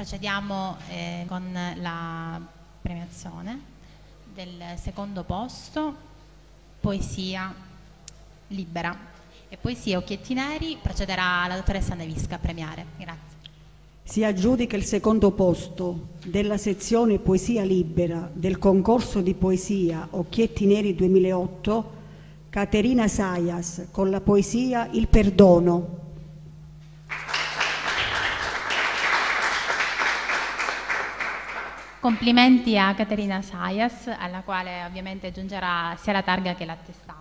Procediamo eh, con la premiazione del secondo posto, Poesia Libera. E Poesia Occhietti Neri procederà la dottoressa Nevisca a premiare. Grazie. Si aggiudica il secondo posto della sezione Poesia Libera del concorso di poesia Occhietti Neri 2008 Caterina Sayas con la poesia Il perdono. Complimenti a Caterina Sayas, alla quale ovviamente giungerà sia la targa che l'attestato.